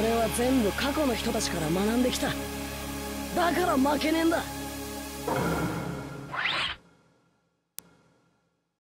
俺は全部過去の人たちから学んできた。だから負けねえんだ。